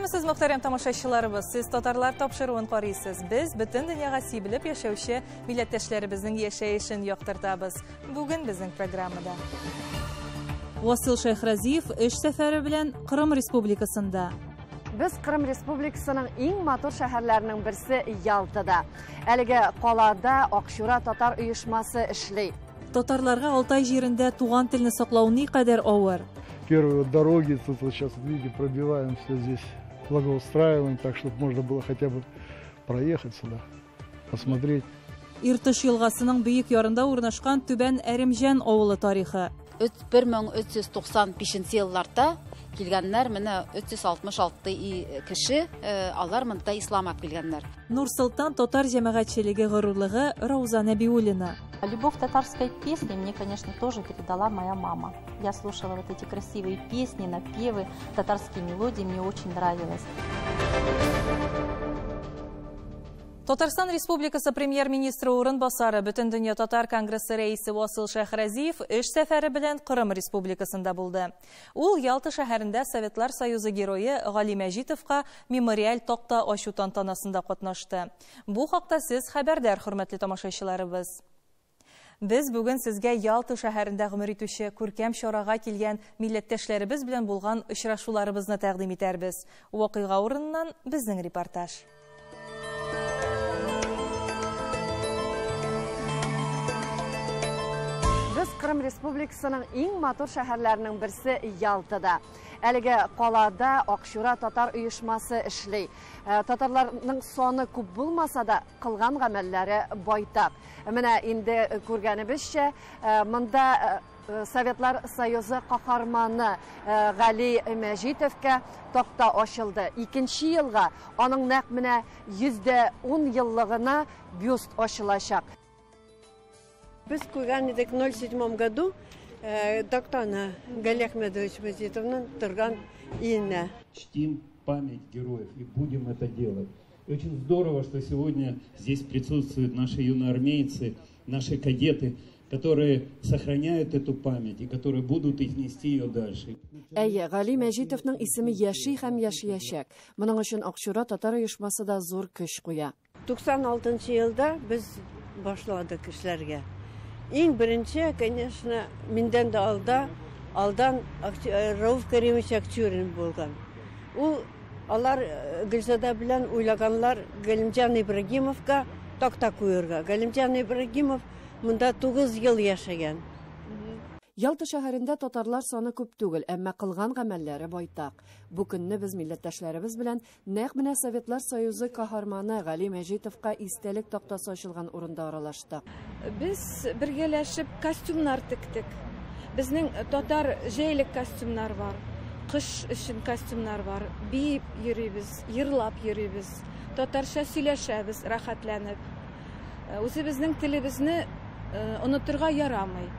Исәнмесез, мөхтәрәм тамашачыларыбыз, сез татарлар тапшыруын карыйсыз. Без бөтен дөньяга сибелеп яшәүче милләттәшләребезнең яшәешен яктыртабыз. Бүген безнең программада. Васил Шайхразиев эш сәфәре белән Кырым Республикасында. Біз Қырым Республикасының ең матур шәһәрләренең берсе Ялтыда. Әлеге қалада Акшура татар оешмасы эшли. Татарларга Алтай җирендә туган телне саклау ни кадәр авыр. Первые дороги, тут вот сейчас, видите, пробиваем все здесь, благоустраиваем, так, чтобы можно было хотя бы проехать сюда, посмотреть. Иртыш елгасының бөек ярында урнашкан Түбән Әремҗән авылы тарихы. 1395 елларда килгәннәр менә 366 и- кеше э, алар монда исламга килгәннәр Нурсултан татар җәмәгатьчелеге горурлыгы Рауза Нәбиуллина. Любовь татарской песне мне, конечно, тоже передала моя мама. Я слушала вот эти красивые песни, напевы, татарские мелодии, мне очень нравилось. Татарстан Республикасы премьер-министры урынбасары Бөтен дөнья татар конгрессы рәисе Васил Шәһрәзиев эш сәфәре белән Кырым Республикасында булды. Ул Ялта шәһәрендә Советлар Союзы герое Гали Мәҗитовка мемориаль такта ачу тантанасында катнашты. Бу хакта сез хәбәрдар, хөрмәтле тамашачыларыбыз. Без бүген сезгә Ялта шәһәрендә гомер итүче күркәм чарага килгән милләттәшләребез белән булган очрашуларыбызны тәкъдим итәрбез. Вакыйга урыныннан безнең репортаж. Біз Қырым Республикасының ең матур шәһәрләренең берсе Ялтыда. Әлеге қалада Акшура татар оешмасы эшли. Ә, Татарларның саны күп булмаса да, кылган гамәлләре байтак. Менә инде күргәнебезчә, ә, монда ә, Советлар Союзы каһарманы Гали Мәҗитовка такта ачылды. Икенче елга аның нәкъ менә 110 еллыгына бюст ачылачак. Біз көрген едік 07 году э, доктана Гали Ахмедович Мазитовна тұрған иіне. чтим память героев и будем это делать. И очень здорово, что сегодня здесь присутствуют наши юноармейцы, наши кадеты, которые сохраняют эту память и которые будут их нести ее дальше. Әйе, Гали Мәҗитовның исеме яши һәм яшиячәк. Моның өчен Акчура татар оешмасы да зур көч куя. 96 елда біз башладық эшләргә. Иң беренче, конечно, миндән дә алда алдан э, Рауф Каримович Акчурин булган. Ул алар э, Гөлзада белән уйлаганлар Галимҗан Ибрагимовка такта куярга. Галимҗан Ибрагимов монда 9 ел яшәгән. Ялта шәһәрендә татарлар саны күп түгел, әмма кылган гамәлләре байтак. Бу көнне без милләттәшләребез белән нәкъ менә Советлар Союзы каһарманы Гали Мәҗитовка истәлек тактасы ачылган урында аралаштык. Без бергәләшеп костюмнар тіктік. Безнең татар җәйлек костюмнар бар. Кыш өчен костюмнар бар. Биеп йөрибез, йырлап йөрибез. Татарча сөйләшәбез рәхәтләнеп. Э, Үзебезнең телебезне э, онытырга ярамый.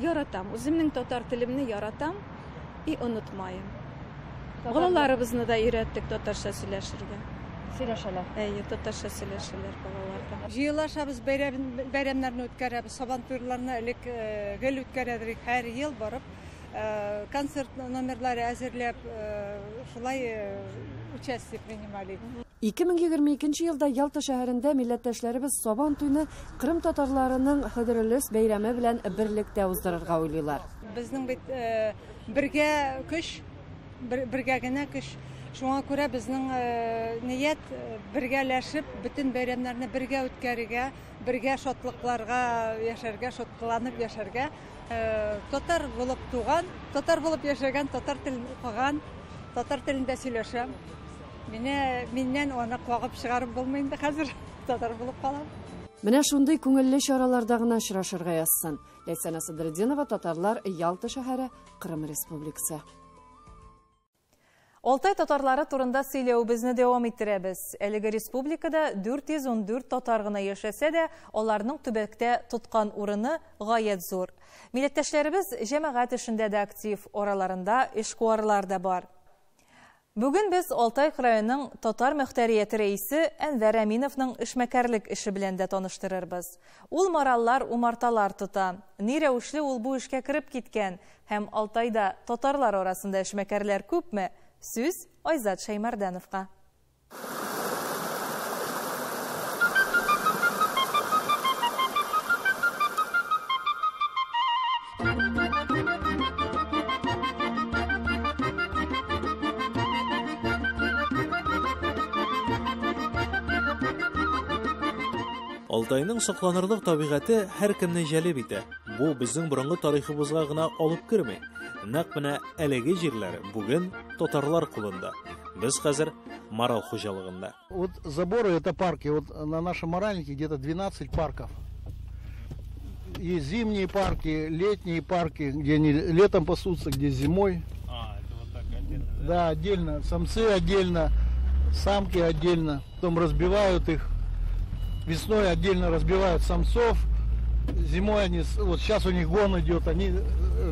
Яратам. Үземнең татар телемне яратам и онытмайым. Балаларыбызны да өйрәттек татарча сөйләшергә. Сөйләшәләр. Әйе, татарча сөйләшәләр балаларда. Жыелашабыз, бәйрәм- бәйрәмнәрне үткәрәбез, сабан турларына элек э, гел үткәрәдек һәр ел барып, э, концерт номерлары әзерләп, э, шулай участие принимали. 2022 елда Ялта шәһәрендә милләттәшләребез Сабан туйны Кырым татарларының Хыдырылыс бәйрәме белән берлектә уздырырга уйлыйлар. Безнең бит э, бергә көч, бер- бергә генә көч. Шуңа күрә безнең э, ният э, бергәләшеп, бөтен бәйрәмнәрне бергә үткәрергә, бергә шатлыкларга яшәргә, шатланып яшәргә. Татар булып туган, татар булып яшәгән, татар телен укыган, татар телендә сөйләшәм. Мине миннән аны кагып чыгарып булмый инде хәзер. Татар булып калам. Менә шундый күңелле чараларда гына очрашырга язсын. Ләйсәнә Садретдинова, татарлар, Ялта шәһәре, Кырым Республикасы. Алтай татарлары турында сөйләүебезне дәвам иттерәбез. Әлеге республикада 414 татар гына яшәсә дә, аларның төбәктә тоткан урыны гаять зур. Милләттәшләребез җәмәгать эшендә дә актив, араларында эшкуарлар да бар. Бүген без Алтай крайының татар мөхтәрияте рәисе Әнвәр Әминовның эшмәкәрлек эше белән дә таныштырырбыз. Ул мараллар, умарталар тота. Ни рәвешле ул бу эшкә кереп киткән һәм Алтайда татарлар арасында эшмәкәрләр күпме? Сүз Айзат Шаймардановқа. Алтайның сакланырлык табигате һәр кемне җәлеп итә. Бу безнең борынгы тарихыбызга гына алып керми. Нәкъ менә әлеге җирләр бүген татарлар кулында. Без хәзер Марал хуҗалыгында. Вот заборы это парки. Вот на нашем Моральнике где-то 12 парков. Есть зимние парки, летние парки, где они летом пасутся, где зимой. А, это вот так отдельно, Да, отдельно. Самцы отдельно, самки отдельно. Потом разбивают их. Весной отдельно разбивают самцов. Зимой они, вот сейчас у них гон идет, они э,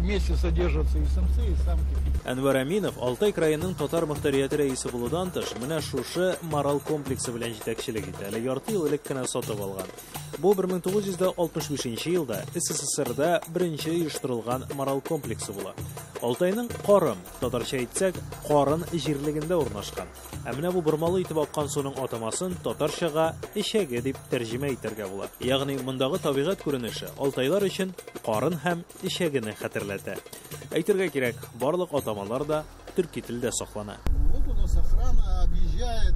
вместе содержатся и самцы, и самки. Әнвәр Әминов Алтай краеның татар мөхтәрияте рәисе булудан тыш менә шушы Марал комплексы белән җитәкчелек итә. Әле ярты ел элек кенә сатып алган. Бу 1965 елда СССРда беренче оештырылган Марал комплексы була. Алтайның Карым, татарча әйтсәк, Карын җирлегендә урнашкан. Ә менә бу бормалы итеп аккан суның атамасын татарчага Ишәге дип тәрҗемә итәргә була. Ягъни мондагы табигать күренеше Алтайлар өчен Карын һәм Ишәгене хәтерләтә. Әйтергә кирәк, барлык атамалар да төрки телдә саклана. Вот у нас охрана объезжает,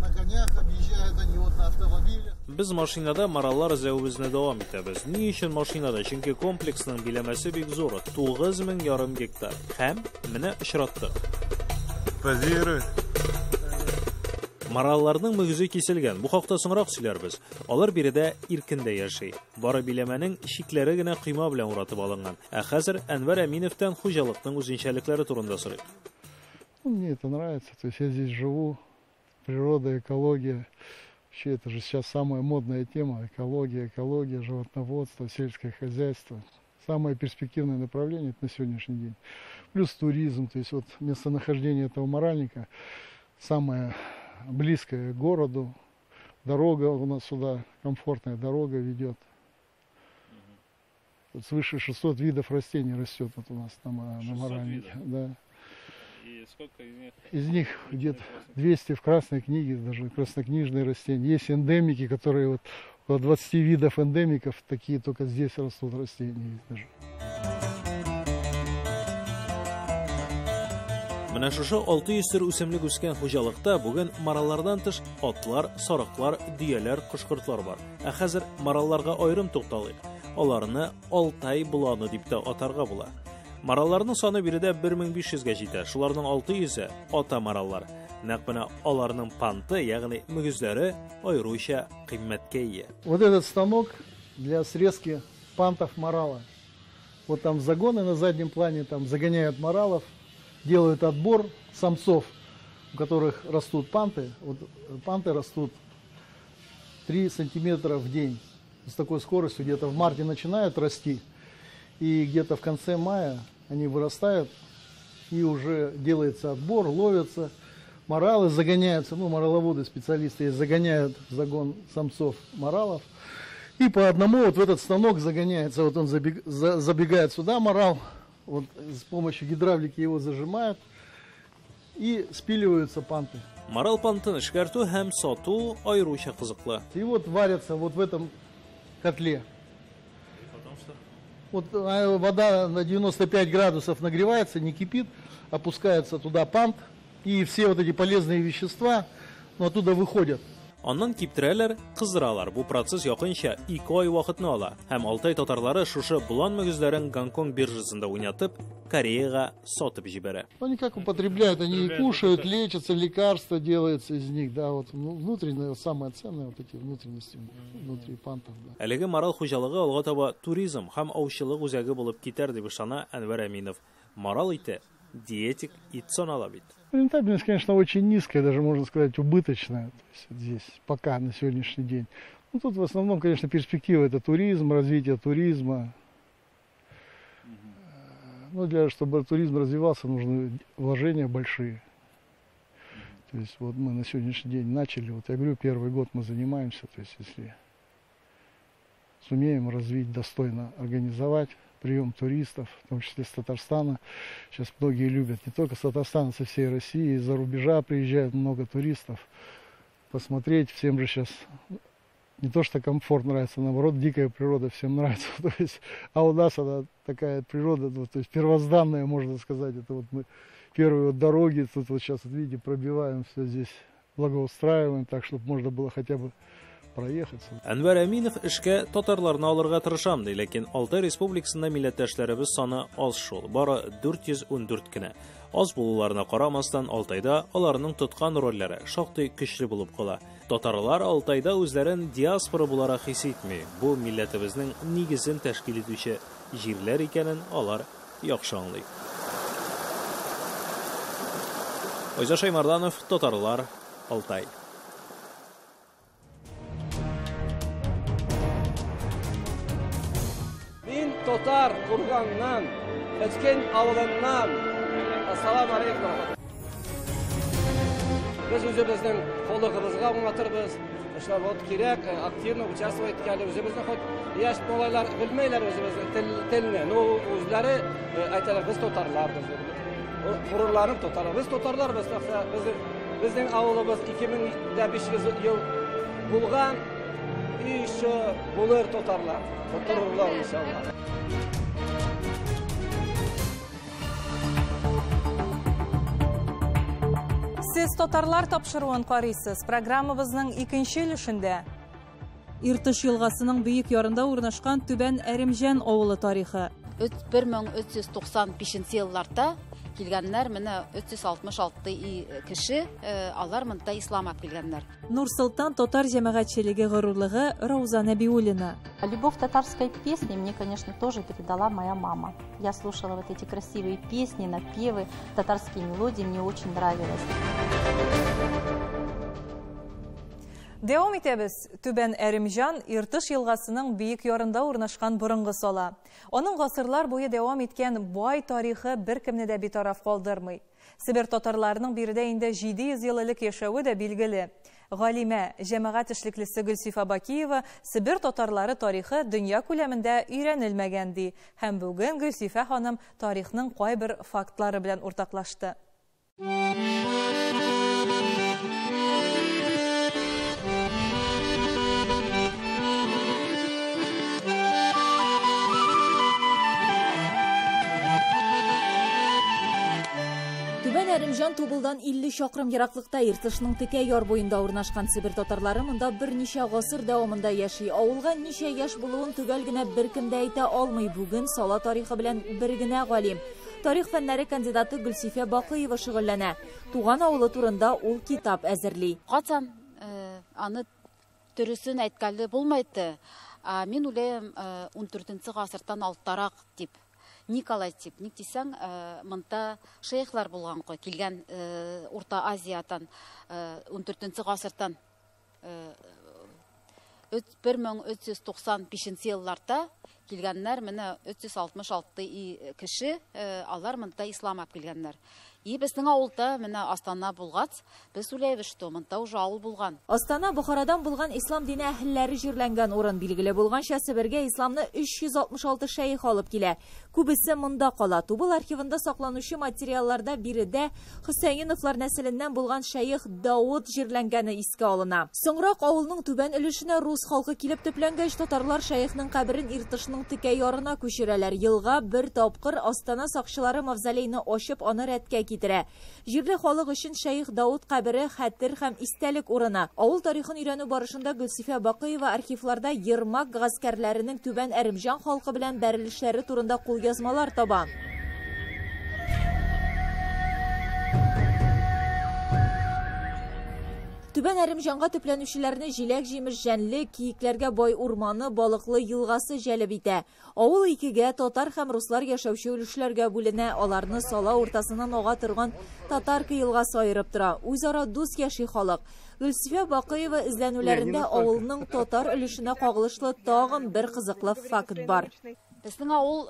на конях объезжают они вот на автомобилях. Без машинада мараллар эзләвебезне дәвам итәбез. Ни өчен машинада? Чөнки комплексның биләмәсе бик зур. 9000 ярым гектар. Һәм менә очраттык. Позируй. Маралларның мөгезе киселгән. Бу хакта соңрак сөйләрбез. Алар биредә иркендә яши. Бары биләмәнең шикләре генә кыйма белән уратып алынган. Ә хәзер Әнвәр Әминовтан хуҗалыкның үзенчәлекләре турында. Ну, мне это нравится. То есть я здесь живу, природа, экология. Вообще это же сейчас самая модная тема. Экология, экология, животноводство, сельское хозяйство. Самое перспективное направление на сегодняшний день. Плюс туризм. То есть вот местонахождение этого моральника самое близкое к городу. Дорога у нас сюда, комфортная дорога ведет. Вот свыше 600 видов растений растет вот у нас на, ма- на 600 моральнике. Да. И сколько из них Из них где-то 200 в Красной книге, даже краснокнижные растения. Есть эндемики, которые вот около 20 видов эндемиков, такие только здесь растут растения. есть даже. Менә шушы 600 төр үсемлек үскән хуҗалыкта бүген мараллардан тыш атлар, сарыклар, дөяләр, кошкортлар бар. Ә хәзер маралларга аерым тукталыйк. Аларны Алтай буланы дип тә атарга була. Маралларның саны биредә 1500-гә җитә. Шуларның 600-е ата мараллар. Нәкъ менә аларның панты, ягъни мөгезләре аеруча кыйммәткә ия. Вот этот станок для срезки пантов морала. Вот там загоны на заднем плане, там загоняют моралов, делают отбор самцов, у которых растут панты. Вот э, панты растут 3 сантиметра в день. С такой скоростью где-то в марте начинают расти. И где-то в конце мая они вырастают. И уже делается отбор, ловятся. Моралы загоняются, ну, мораловоды, специалисты, есть, загоняют загон самцов моралов. И по одному вот в этот станок загоняется, вот он забег- за- забегает сюда, морал, вот с помощью гидравлики его зажимают и спиливаются панты. Марал пантын эшкәртү һәм сату аеруча кызыклы. И вот варятся вот в этом котле. Вот а, вода на 95 градусов нагревается, не кипит, опускается туда пант, и все вот эти полезные вещества ну, оттуда выходят. Аннан киптерәләр, кыздыралар. Бу процесс якынча 2 ай вакытны ала. Һәм Алтай татарлары шушы булан мөгезләрен Гонконг биржасында уйнатып, Кореяга сатып җибәрә. Они как употребляют, они и кушают, лечатся, лекарства делается из них, да, вот ну, внутреннее, самое ценное, вот эти внутренности внутри пантов, да. Әлеге марал хуҗалыгы алга таба туризм һәм аучылык үзәге булып китәр дип ышана Әнвәр Әминов. Марал ите диетик ит санала бит. Рентабельность, конечно, очень низкая, даже можно сказать убыточная то есть, здесь, пока на сегодняшний день. Ну, тут в основном, конечно, перспектива это туризм, развитие туризма. Э, Ну, для того, чтобы туризм развивался, нужны вложения большие. То есть вот мы на сегодняшний день начали, вот я говорю, первый год мы занимаемся, то есть если сумеем развить, достойно организовать, прием туристов, в том числе с Татарстана. Сейчас многие любят не только с Татарстана, со всей России, из-за рубежа приезжают много туристов посмотреть. Всем же сейчас не то, что комфорт нравится, наоборот, дикая природа всем нравится. то есть, а у нас она такая природа, ну, то есть первозданная, можно сказать. Это вот мы первые вот дороги, тут вот сейчас, вот видите, пробиваем все здесь, благоустраиваем, так, чтобы можно было хотя бы проехаться. Әнвәр Әминов эшкә татарларны алырга тырышам ди, ләкин Алтай Республикасында милләттәшләребез саны аз шул, бары 414 кенә. Аз булуларына карамастан Алтайда аларның тоткан рольләре шактый көчле булып кала. Татарлар Алтайда үзләрен диаспора буларак хис итми. Бу милләтебезнең нигезен тәшкил итүче җирләр икәнен алар яхшы аңлый. Ойза Шаймарданов, Татарлар, Алтай. Мин Тотар Курганнан, Эчкен авылыннан. Ассаламу алейкум. Özümüzün kolluğumuzga oňatyrбыз. Şuna вот кирәк, активно участвовать иткәле үзебезнең хат яшь малайлар белмәйләр үзебезнең тел телне. Ну, үзләре әйтәләр без тотарлар без. Гурурларын тотарлар. Без тотарлар без. Без безнең авылыбыз 2500 ел булган. И еще булыр тотарлар. Тотарлар иншаллах. Сез татарлар тапшыруын карыйсыз. Программабызның икенче өлешендә Иртыш елгасының бөек ярында урнашкан Түбән Әремҗән авылы тарихы. 1395 елларда килгәннәр менә 366 и кеше алар монда ислам ап килгәннәр. Нурсултан татар җәмәгатьчелеге горурлыгы Рауза Нәбиуллина. Любовь татарской песне мне, конечно, тоже передала моя мама. Я слушала вот эти красивые песни, напевы, татарские мелодии, мне очень нравилось. Дәвам итәбез. Түбән Әремҗан Иртыш елгасының бийек ярында урнашкан борынгы сала. Аның гасырлар буе дәвам иткән бай тарихы беркемне дә битараф калдырмый. Себер татарларының биредә инде 700 ел элек яшәве дә билгеле. Галимә, җәмәгать эшлеклесе Гөлсифа Бакиева Себер татарлары тарихы дөнья күләмендә өйрәнелмәгән ди. Һәм бүген Гөлсифа ханым тарихның кайбер фактлары белән уртаклашты. Түбән Әремҗан тубылдан 50 чакрым ераклыкта Иртышның текә яр буенда урнашкан Сибир татарлары монда берничә гасыр дәвамында яши. Авылга ничә яшь булуын түгел генә беркем дә әйтә алмый. Бүген сала тарихы белән бер генә галим. Тарих фәннәре кандидаты Гөлсифә Бакыева шөгыльләнә. Туган авылы турында ул китап әзерли. Катсан аны төрүсен әйткәле булмайды. Мин үлем 14 гасырдан алттарак дип Николай тип, ник дисәң, монда шейхлар булган кой, килгән Урта Азиятан 14-нче гасырдан 1395 елларда килгәннәр, менә 366 кеше, алар монда ислам ап килгәннәр. И безнең авылда менә Астана булгац, без уйлайбыз, что монда уже авыл булган. Астана Бухарадан булган ислам дине әһелләре җирләнгән урын билгеле булганча Себергә исламны 366 шәйх алып килә. Күбесе монда кала. Тубыл архивында сакланучы материалларда биредә Хөсәйновлар нәселеннән булган шәйх Дауд җирләнгәне искә алына. Соңрак авылның түбән өлешенә рус халкы килеп төпләнгәч, татарлар шәйхның каберен Иртышның текә ярына күчерәләр. Елга бер тапкыр Астана сакчылары мавзолейны ачып, аны рәткә китерә. Җирле халык өчен Шәйх Дауд кабере хәтер һәм истәлек урыны. Авыл тарихын өйрәнү барышында Гөлсифә Бакыева архивларда Ермак гаскәрләренең Түбән Әремҗан халкы белән бәрелешләре турында кулъязмалар таба. Түбән Әремҗанга төпләнүчеләрне җиләк җимеш җәнле, киекләргә бай урманы, балыклы елгасы җәлеп итә. Авыл икегә татар һәм руслар яшәүче өлешләргә бүленә, аларны сала уртасыннан ага торган Татарка елгасы айырып тора. Үзара дус яши халык. Гөлсифә Бакыева эзләнүләрендә авылның татар өлешенә кагылышлы тагын бер кызыклы факт бар. Безнең авыл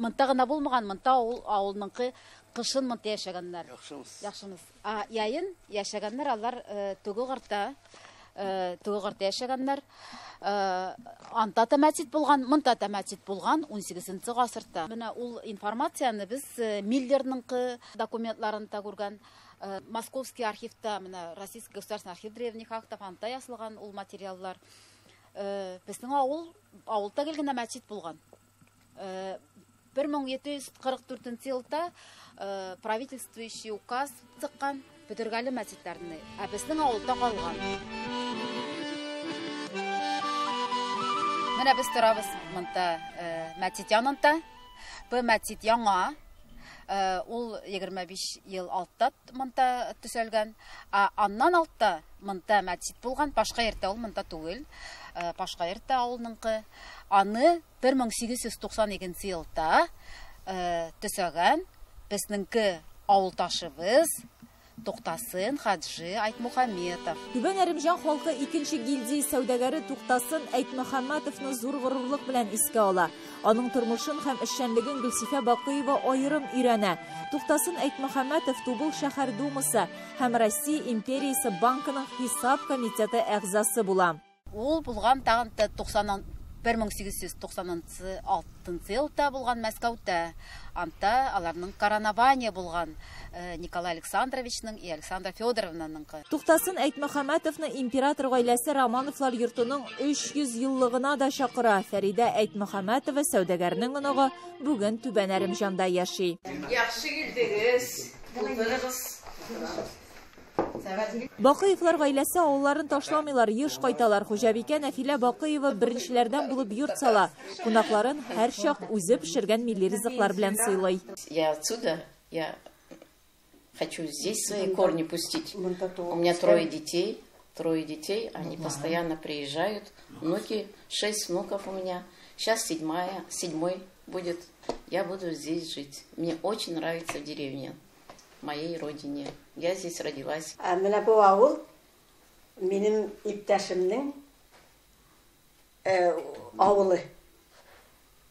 монда гына булмаган, монда авыл авылныңкы кышын монда яшәгәннәр. Яхшымыз. Яхшымыз. А яйын яшәгәннәр алар түгү гырта тугырда яшәгәннәр анда тәмәсит булган монда тәмәсит булган 18 гасырда менә ул информацияны без миллерныңкы документларында күргән московский архивта менә российский государственный архив древних актов анда ясалган ул материаллар безнең авыл авылда килгән мәчет булган бер мең җиде йөз кырык дүртенче елда правительствующий указ чыккан бөтергәле мәчетләрне ә безнең авылда калган менә без торабыз монда мәчет янында. Бу мәчет яңа. Ул 25 ел алтта монда төзелгән а аннан алтта монда мәчет булган башка ердә ул монда түгел. Башка ердә авылныңкы аны 1892 елда төзәгән безнеңке авылдашыбыз Туктасын Хаджи Айтмухаметов. Түбән Әремҗан халкы икенче гильдия сәүдәгәре Туктасын Айтмухаметовны зур горурлык белән искә ала. Аның тормышын һәм эшчәнлеген Гөлсифә Бакыева аерым өйрәнә. Туктасын Айтмухаметов Тубыл шәһәр думасы һәм Россия империясе банкының хисап комитеты әгъзасы була. Ул булган тагын 90 1896 елда булган Мәскәүдә. Анда аларның коронавание булган Николай Александровичның и Александра Федоровнаның. Туктасын Әйтмөхәмәтовны император гаиләсе Романовлар йортының 300 еллыгына да чакыра. Фәридә Әйтмөхәмәтова сәүдәгәрнең оныгы бүген Түбән Әремҗанда яши. Яхшы килдегез. Булдыгыз. Бакыевлар гаиләсе авылларын ташламыйлар, еш кайталар. Хуҗабикә Нәфилә Бакыева беренчеләрдән булып йорт сала. Кунакларын һәр чак үзе пешергән милли ризыклар белән сыйлый. Я отсюда, я хочу здесь свои корни пустить. У меня трое детей, трое детей, они постоянно приезжают. Внуки, шесть внуков у меня. Сейчас седьмая, седьмой будет. Я буду здесь жить. Мне очень нравится деревня моей родине. Я здесь родилась. Менә бу авыл минем иптәшемнең авылы.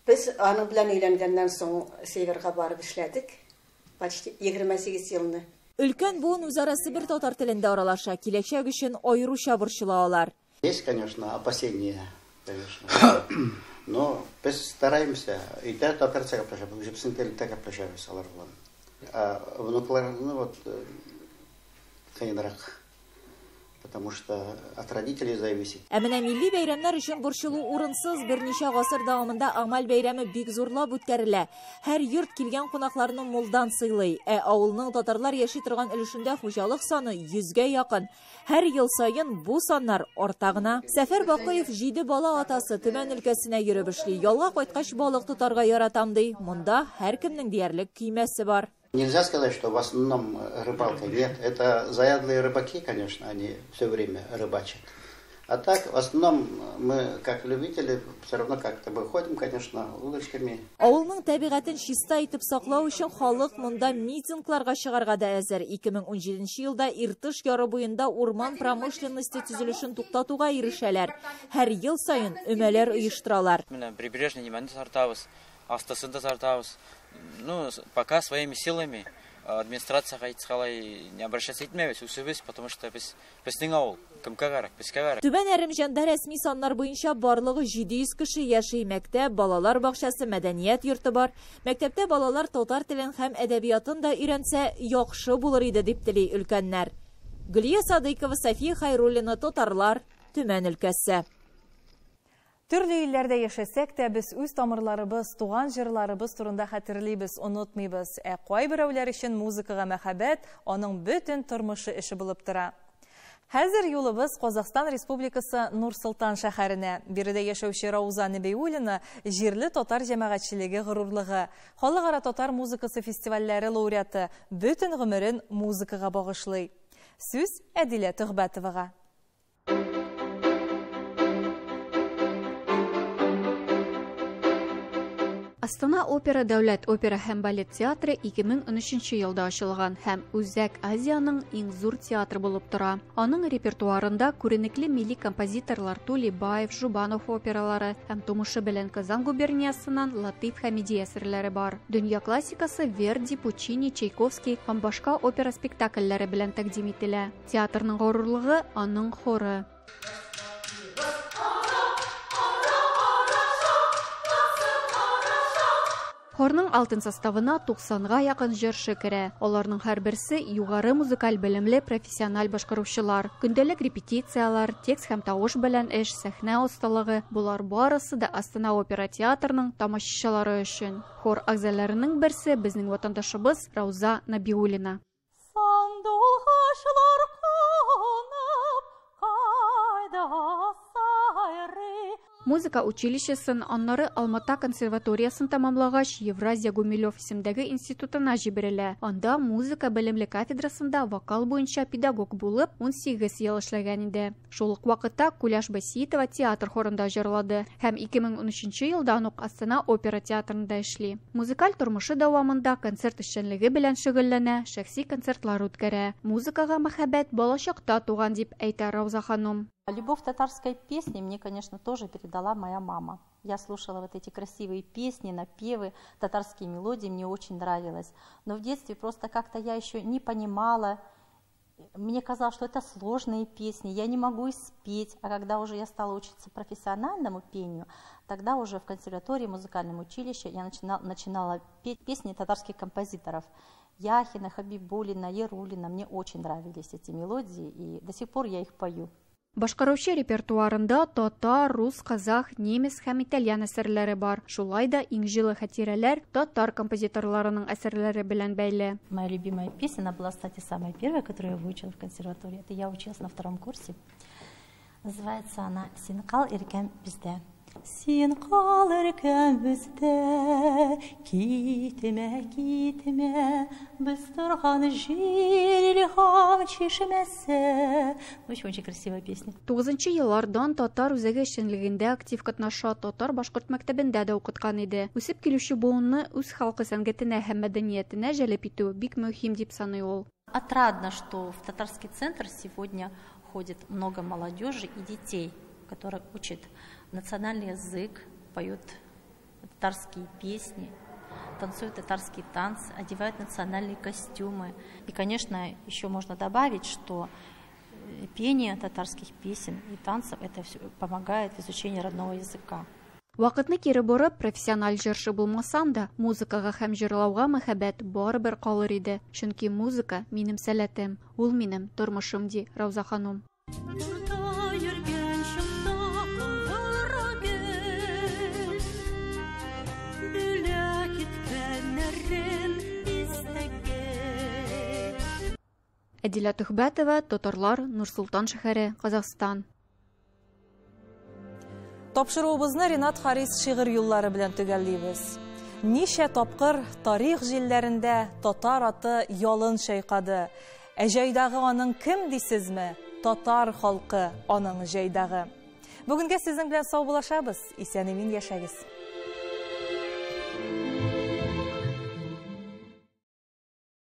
Без аның белән өйләнгәннән соң Северга барып эшләдек. Почти 28 елны. Өлкән буын үзара Сибир татар телендә аралаша, киләчәк өчен аеруча борчылалар. Есть, конечно, опасения, конечно. Но без стараемся. И да, татарча каплашабыз, жипсин телендә каплашабыз алар белән. А внукларны вот кыйнрак потому что от родителей зависит. Ә менә милли бәйрәмнәр өчен борчылу урынсыз берничә гасыр дәвамында Амаль бәйрәме бик зурлап үткәрелә. Һәр йорт килгән кунакларны мулдан сыйлый. Ә авылның татарлар яши торган өлешендә хуҗалык саны 100гә якын. Һәр ел сайын бу саннар арта гына. Сәфәр Бакыев 7 бала атасы Төмән өлкәсенә йөреп эшли. Ялга кайткач балык тотарга яратам ди. Монда һәркемнең диярлек көймәсе бар. Нельзя сказать, что в основном рыбалка. Нет, это заядлые рыбаки, конечно, они все время рыбачат. А так, в основном, мы, как любители, все равно как-то выходим, конечно, удочками. Авылның табигатен чиста итеп саклау өчен халык монда митингларга чыгарга да әзер. 2017 елда Иртыш яры буенда урман промышленности төзелешен туктатуга ирешәләр. Һәр ел сайын өмәләр оештыралар. Менә прибрежный неманы тартабыз, астысын да тартабыз. Ну, пока своими силами администрацияға айтысқалай не обращаться етмәбез үсебез потому что біз біздің ауыл кімге қарак бізге қарак түбән әрімжанда рәсми саннар бойынша барлығы 700 кеше яши мәктәп балалар бақшасы мәдәният йорты бар. Мәктәптә балалар татар телен һәм әдәбиятын да өйрәнсә яхшы булыр иде дип тели өлкәннәр. Гөлия садыкова софия хайруллина татарлар түмән өлкәсе. Төрле илләрдә яшәсәк тә без үз тамырларыбыз, туган җырларыбыз турында хәтерлибез, онытмыйбыз. Ә кайберәүләр өчен музыкага мәхәббәт аның бөтен тормышы эше булып тора. Хәзер юлыбыз Казахстан Республикасы Нур-Султан шәһәренә. Биредә яшәүче Рауза Нәбиуллина җирле татар җәмәгатьчелеге горурлыгы, халыкара татар музыкасы фестивальләре лауреаты, бөтен гомерен музыкага багышлый. Сүз Әдилә Төхбәтовага. Астана опера дәүләт опера һәм балет театры 2013 елда ачылган һәм Үзәк Азияның иң зур театры булып тора. Аның репертуарында күренекле милли композиторлар Тулибаев, Жубанов опералары һәм тумышы белән Казан губерниясыннан Латиф Хәмиди әсәрләре бар. Дөнья классикасы Верди, Пучини, Чайковский һәм башка опера спектакльләре белән тәкъдим ителә. Театрның горурлыгы аның хоры. Хорның алтын составына 90-га якын җырчы керә. Аларның һәрберсе югары музыкаль белемле профессиональ башкаручылар. Көндәлек репетициялар, текст һәм тавыш белән эш, сәхнә осталыгы – булар барысы да Астана опера театрының тамашачылары өчен. Хор әгъзаларының берсе безнең ватандашыбыз Рауза. Сандугачлар Музыка училищесын, аннары Алмата консерваториясын тамамлагач, Евразия Гумилев исемдәге институтына җибәрелә. Анда музыка белемле кафедрасында вокал буенча педагог булып, 18 ел эшләгән инде. Шул ук вакытта Куляш Басиитова театр хорында җырлады һәм 2013 елдан ук Астана опера театрында эшли. Музыкаль тормышы дәвамында концерт эшчәнлеге белән шөгыльләнә, шәхси концертлар үткәрә. Музыкага мәхәббәт балачакта туган дип әйтә Рауза ханым. Любовь татарской песни мне, конечно, тоже передала моя мама. Я слушала вот эти красивые песни, напевы, татарские мелодии, мне очень нравилось. Но в детстве просто как-то я еще не понимала, мне казалось, что это сложные песни, я не могу спеть. А когда уже я стала учиться профессиональному пению, тогда уже в консерватории, музыкальном училище я начинала, начинала петь песни татарских композиторов. Яхина, Хабибулина, Ерулина. Мне очень нравились эти мелодии, и до сих пор я их пою. Башкаручы репертуарында татар, рус, казах, немец һәм итальян әсәрләре бар. Шулай да иң хатирәләр татар композиторларының әсәрләре белән бәйле. Моя любимая песня, была, кстати, самая первая, которую я выучила в консерватории. Это я училась на втором курсе. Называется она «Синкал иркәм бездә». Син калыркән бездә, китмә, китмә, без торган җир чишмәсе. Очень очень красивая песня. 9 еллардан татар үзәге эшчәнлегендә актив катнаша, татар башкорт мәктәбендә дә укыткан иде. Үсеп килүче буынны үз халкы сәнгатенә һәм мәдәниятенә җәлеп итү бик мөһим дип саный ул. Отрадно, что в татарский центр сегодня ходит много молодежи и детей, которые учат национальный язык, поют татарские песни, танцуют татарские танцы, одевают национальные костюмы. И, конечно, еще можно добавить, что э, пение татарских песен и танцев это все помогает в изучении родного языка. Вакытны кире борып, профессиональ җырчы булмасам да, музыкага һәм җырлауга мәхәббәт барыбер калыр иде. Чөнки музыка минем сәләтем, ул минем тормышым ди Рауза ханым. Әдилә Тухбәтова, Татарлар, Нурсултан шәһәре, Казахстан. Тапшыруыбызны Ринат Харис шигырь юллары белән төгәллибез. Ничә тапкыр тарих җилләрендә татар аты ялын шайкады. Ә аның кем дисезме? Татар халкы аның җайдагы. Бүгенгә сезнең белән сау булашабыз. Исән-имин яшәгез.